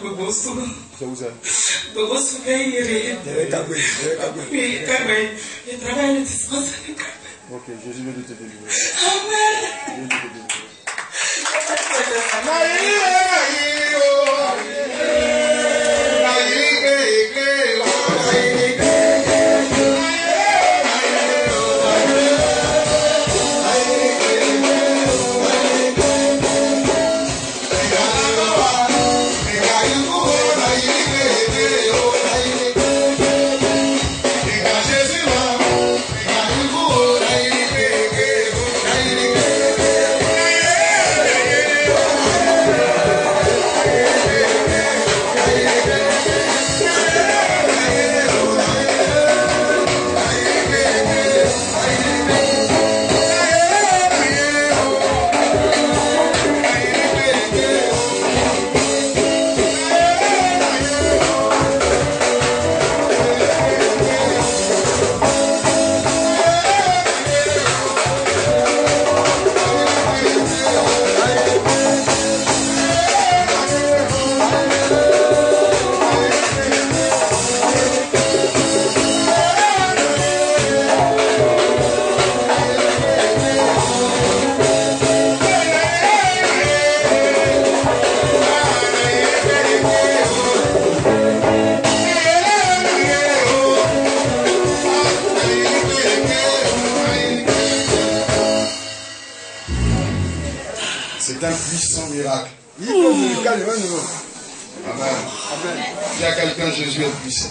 Bobossou. C'est où ça? Bobossou, pays, il Derrière Kabwe, derrière Kabwe. Oui, travaille le de Kabwe. Ok, Jésus te délivrer. Amen. De te délivrer. Puissant miracle. Amen. Amen. Il y a quelqu'un, Jésus est puissant.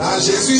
Ah, je suis.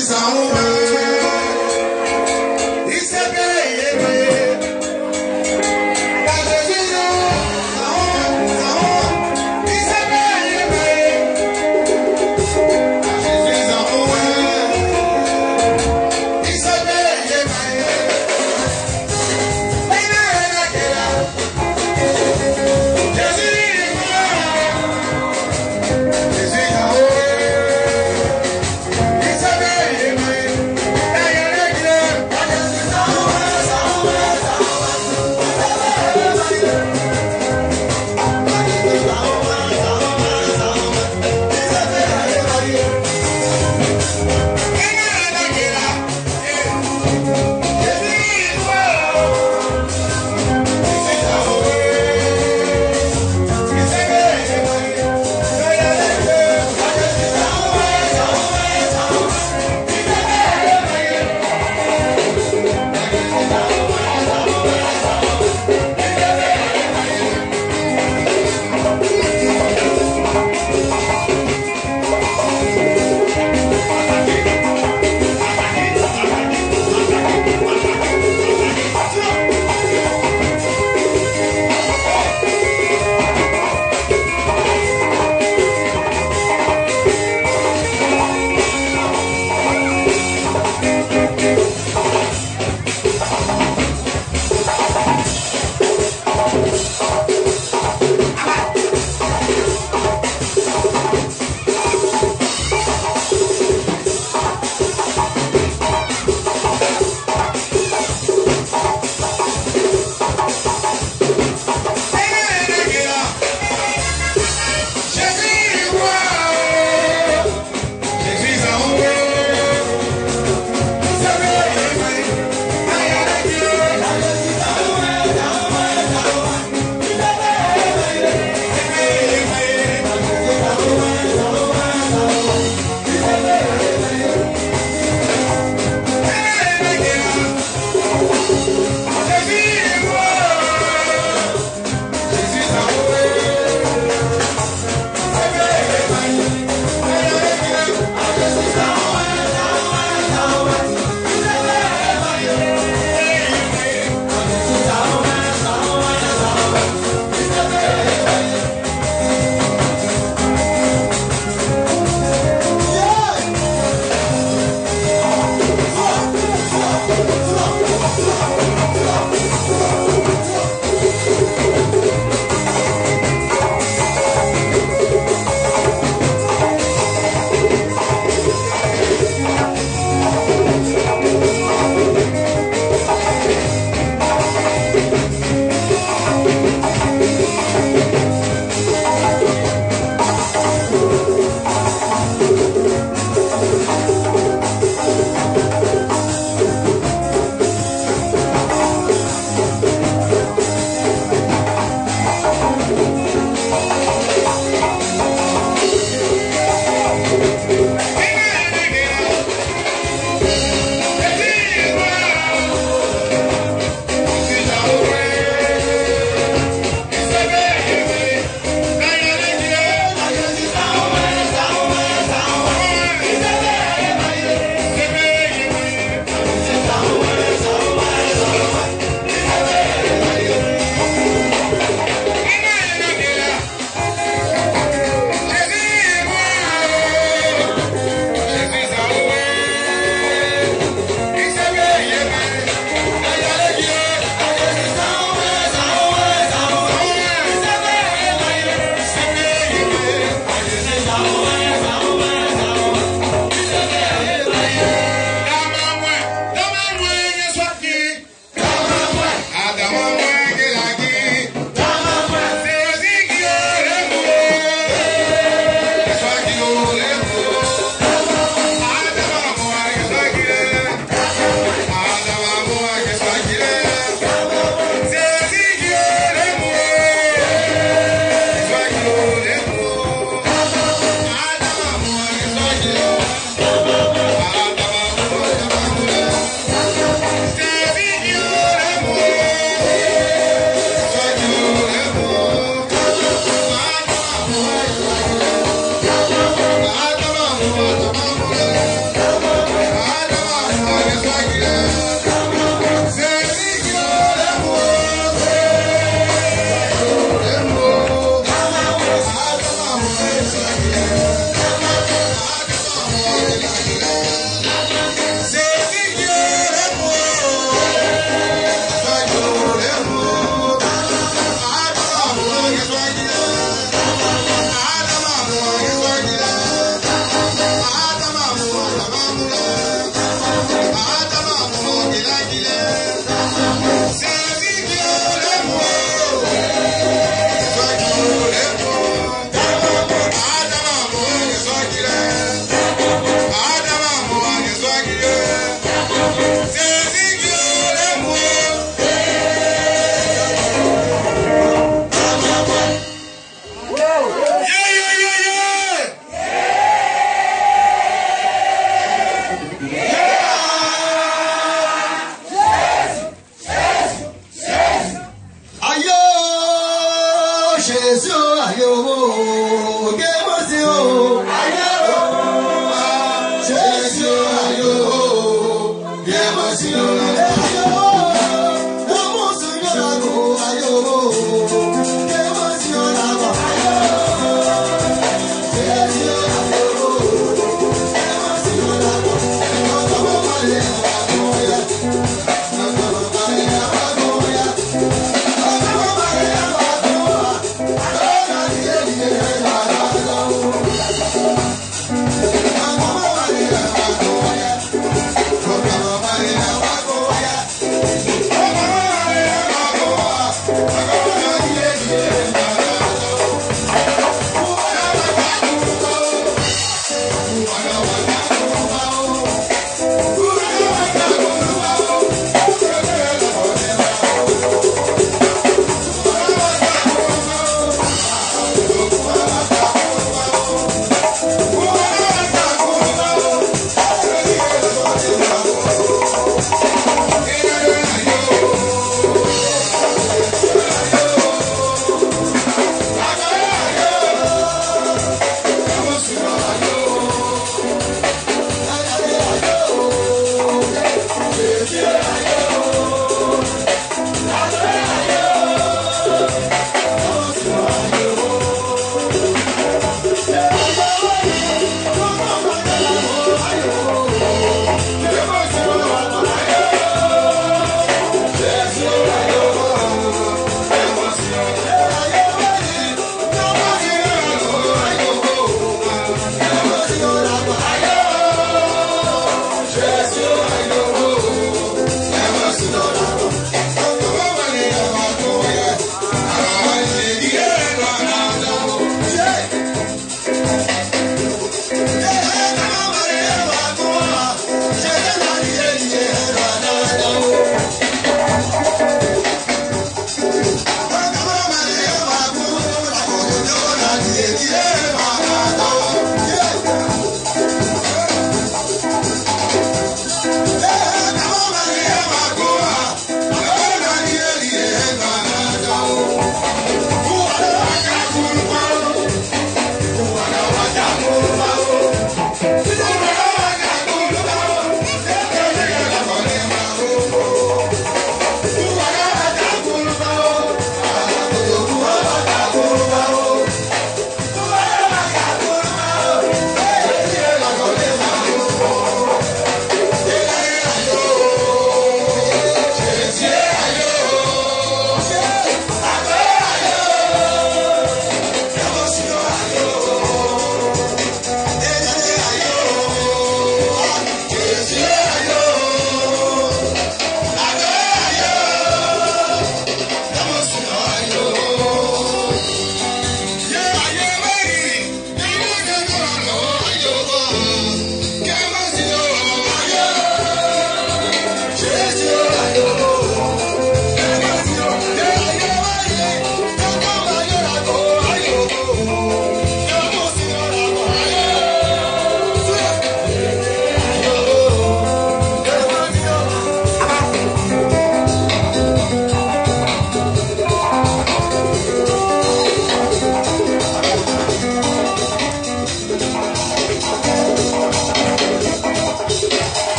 Brasil.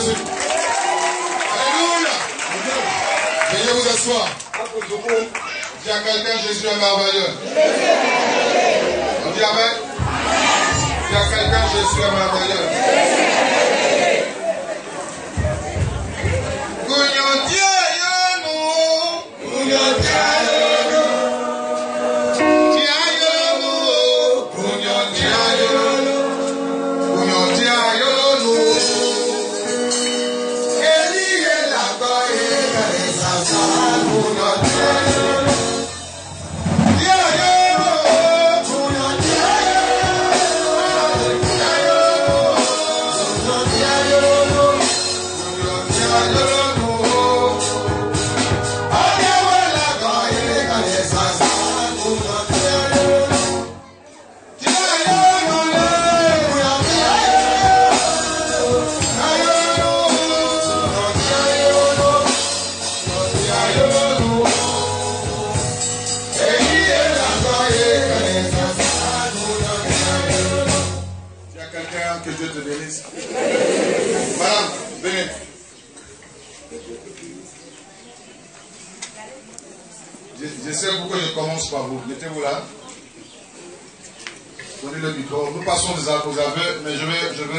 Jésus. Alléluia. Veuillez vous asseoir. Dis à quelqu'un Jésus est merveilleux. On dit Amen. Dis à quelqu'un Jésus est merveilleux. vous avez, mais je vais, je vais